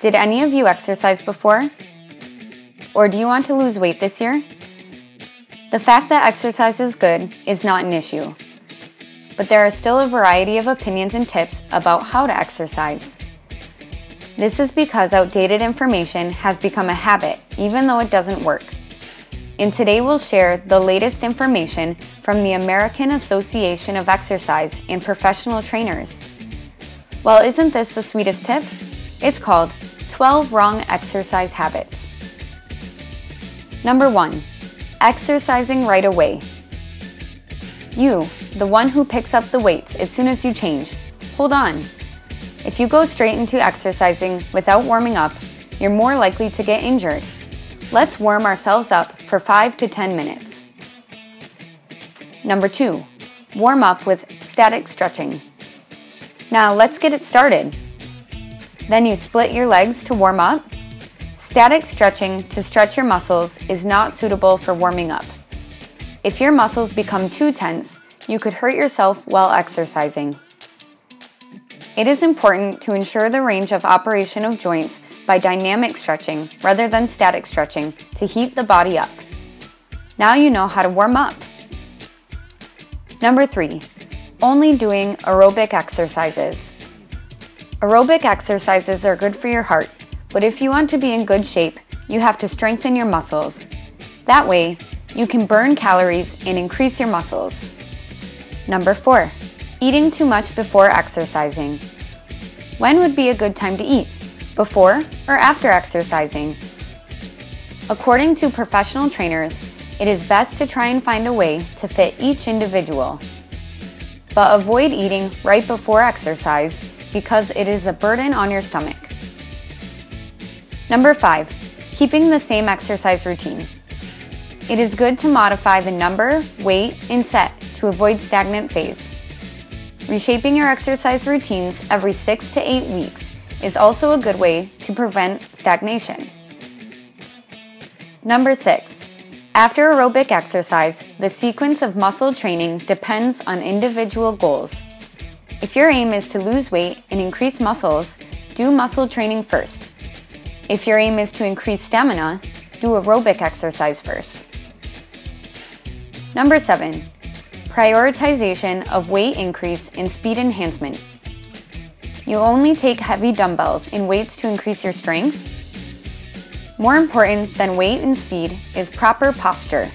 Did any of you exercise before? Or do you want to lose weight this year? The fact that exercise is good is not an issue, but there are still a variety of opinions and tips about how to exercise. This is because outdated information has become a habit, even though it doesn't work. And today we'll share the latest information from the American Association of Exercise and Professional Trainers. Well, isn't this the sweetest tip? It's called 12 Wrong Exercise Habits. Number 1. Exercising right away. You, the one who picks up the weights as soon as you change, hold on. If you go straight into exercising without warming up, you're more likely to get injured. Let's warm ourselves up for 5 to 10 minutes. Number 2. Warm up with static stretching. Now let's get it started. Then you split your legs to warm up. Static stretching to stretch your muscles is not suitable for warming up. If your muscles become too tense, you could hurt yourself while exercising. It is important to ensure the range of operation of joints by dynamic stretching rather than static stretching to heat the body up. Now you know how to warm up. Number three, only doing aerobic exercises. Aerobic exercises are good for your heart, but if you want to be in good shape, you have to strengthen your muscles. That way, you can burn calories and increase your muscles. Number four, Eating too much before exercising. When would be a good time to eat? Before or after exercising? According to professional trainers, it is best to try and find a way to fit each individual. But avoid eating right before exercise because it is a burden on your stomach. Number 5. Keeping the same exercise routine. It is good to modify the number, weight, and set to avoid stagnant phase. Reshaping your exercise routines every six to eight weeks is also a good way to prevent stagnation. Number six, after aerobic exercise, the sequence of muscle training depends on individual goals. If your aim is to lose weight and increase muscles, do muscle training first. If your aim is to increase stamina, do aerobic exercise first. Number seven, Prioritization of weight increase and speed enhancement. You only take heavy dumbbells and weights to increase your strength. More important than weight and speed is proper posture.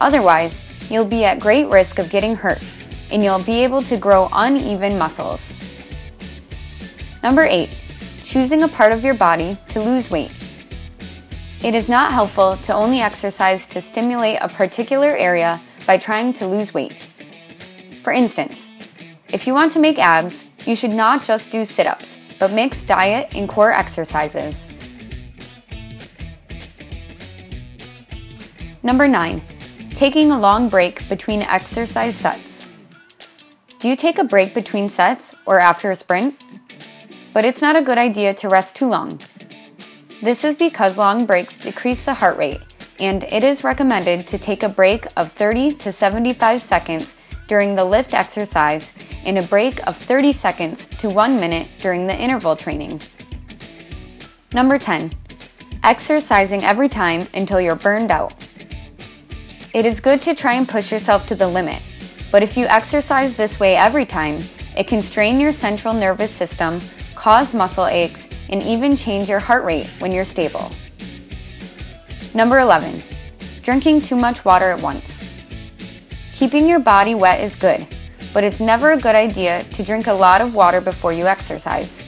Otherwise, you'll be at great risk of getting hurt and you'll be able to grow uneven muscles. Number 8. Choosing a part of your body to lose weight. It is not helpful to only exercise to stimulate a particular area by trying to lose weight. For instance, if you want to make abs, you should not just do sit ups, but mix diet and core exercises. Number 9. Taking a long break between exercise sets. Do you take a break between sets or after a sprint? But it's not a good idea to rest too long. This is because long breaks decrease the heart rate and it is recommended to take a break of 30 to 75 seconds during the lift exercise and a break of 30 seconds to 1 minute during the interval training. Number 10. Exercising every time until you're burned out. It is good to try and push yourself to the limit, but if you exercise this way every time, it can strain your central nervous system, cause muscle aches, and even change your heart rate when you're stable. Number 11, drinking too much water at once. Keeping your body wet is good, but it's never a good idea to drink a lot of water before you exercise.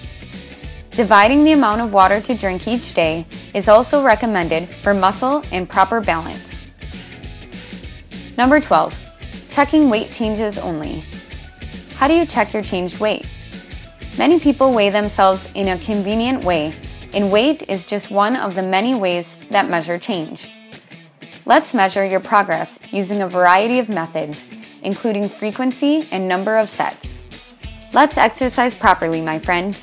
Dividing the amount of water to drink each day is also recommended for muscle and proper balance. Number 12, checking weight changes only. How do you check your changed weight? Many people weigh themselves in a convenient way and weight is just one of the many ways that measure change. Let's measure your progress using a variety of methods, including frequency and number of sets. Let's exercise properly, my friend.